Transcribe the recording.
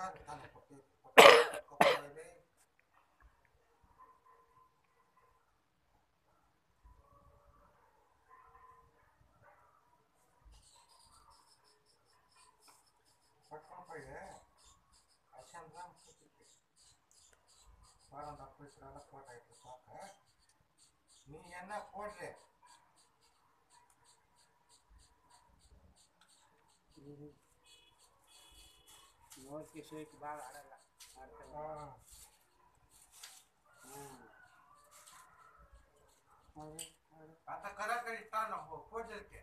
ಒಂದು ಹತ್ತು ಇಸ್ರಾಲ ಫೋಟೋ ಆಯ್ತು ಸಾಕ ನೀ ಎನ್ನ ಕೊಡ್ರಿ Mm-hmm. हाँ। मोर हाँ तो करा करी ता नको कोजे के